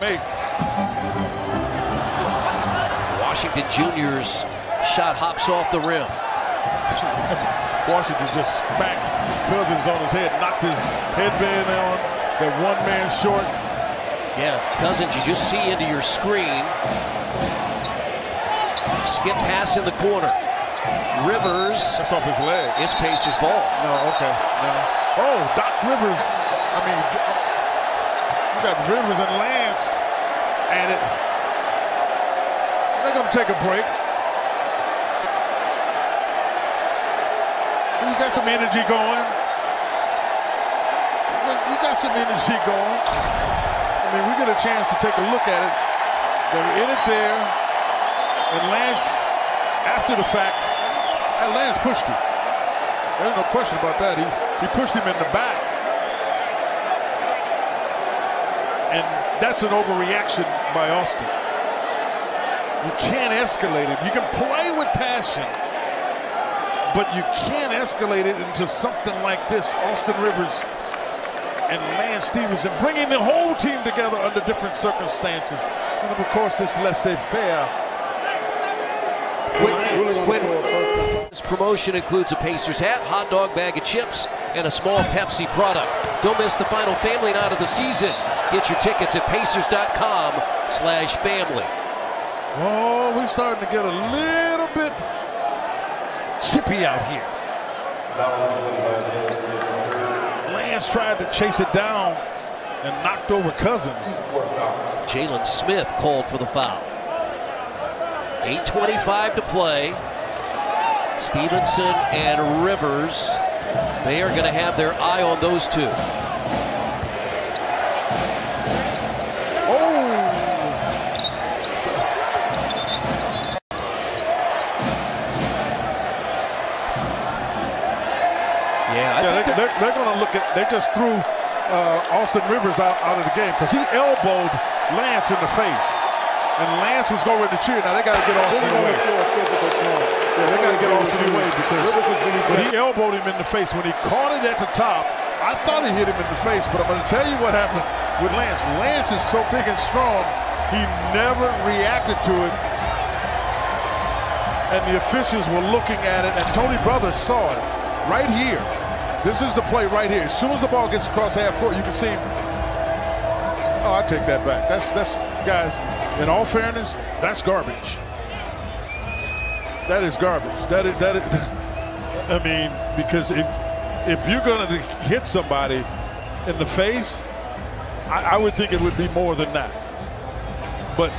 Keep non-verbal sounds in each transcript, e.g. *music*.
make. Washington Junior's shot hops off the rim. *laughs* Washington just smacked Cousins on his head, knocked his headband on. That one man short. Yeah, Cousins, you just see into your screen. Skip pass in the corner. Rivers. That's off his leg. It's Pacers ball. No, okay. No. Oh, Doc Rivers. I mean, you got Rivers and At it. They're going to take a break. You got some energy going. You got some energy going. I mean, we get a chance to take a look at it. They're in it there. And Lance, after the fact, and Lance pushed him. There's no question about that. He, he pushed him in the back. And that's an overreaction by Austin. You can't escalate it. You can play with passion, but you can't escalate it into something like this. Austin Rivers and Lance Stephenson bringing the whole team together under different circumstances. And of course, it's laissez-faire. This promotion includes a Pacers hat, hot dog bag of chips, and a small Pepsi product. Don't miss the final family night of the season. Get your tickets at pacers.com slash family. Oh, we're starting to get a little bit chippy out here. Lance tried to chase it down and knocked over Cousins. Jalen Smith called for the foul. 8.25 to play. Stephenson and Rivers, they are going to have their eye on those two. Yeah, yeah they, they're, they're going to look at. They just threw uh, Austin Rivers out, out of the game because he elbowed Lance in the face, and Lance was going to cheer. Now they got to get Austin away. Yeah, they got to get Austin away because when he elbowed him in the face, when he caught it at the top, I thought he hit him in the face. But I'm going to tell you what happened with Lance. Lance is so big and strong, he never reacted to it. And the officials were looking at it, and Tony Brothers saw it right here. This is the play right here. As soon as the ball gets across half court, you can see. Oh, I take that back. That's that's guys. In all fairness, that's garbage. That is garbage. That is that is. *laughs* I mean, because if if you're going to hit somebody in the face, I, I would think it would be more than that. But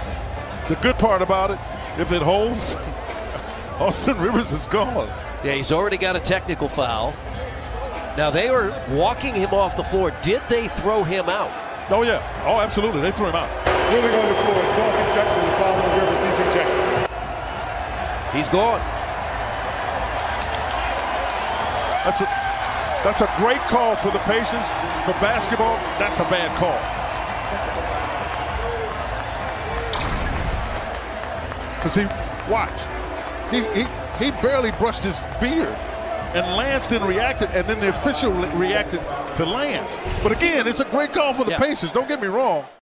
the good part about it, if it holds, *laughs* Austin Rivers is gone. Yeah, he's already got a technical foul. Now they were walking him off the floor. Did they throw him out? Oh yeah. Oh, absolutely. They threw him out. Moving on the floor, foul on Rivers. He's gone. That's a that's a great call for the Pacers. For basketball, that's a bad call. Cause he watch. He he he barely brushed his beard. And Lance didn't react, and then the official reacted to Lance. But again, it's a great call for the yeah. Pacers. Don't get me wrong.